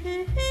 Música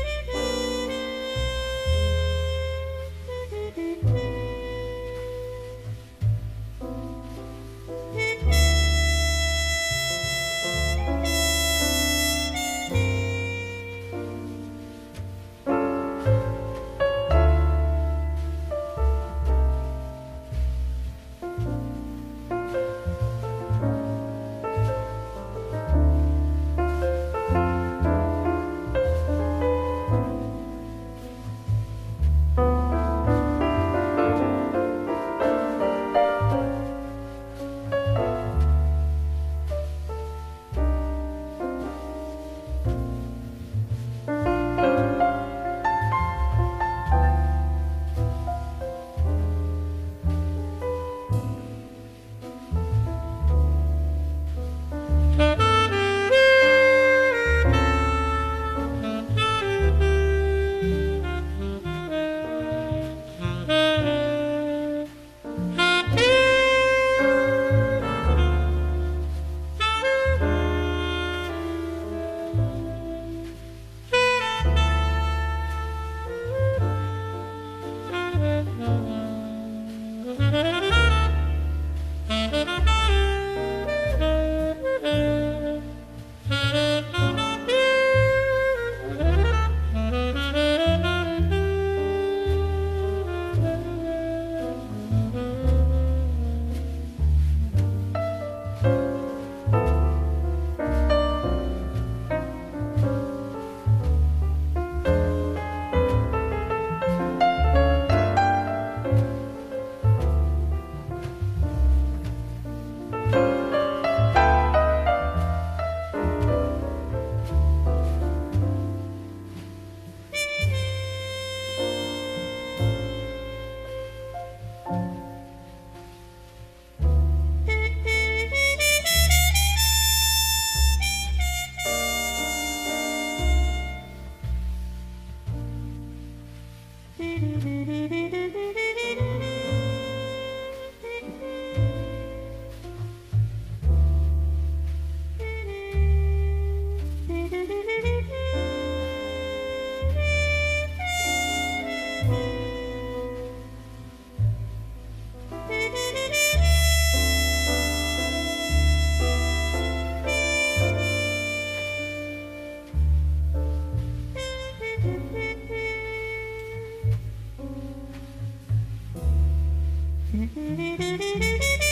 Música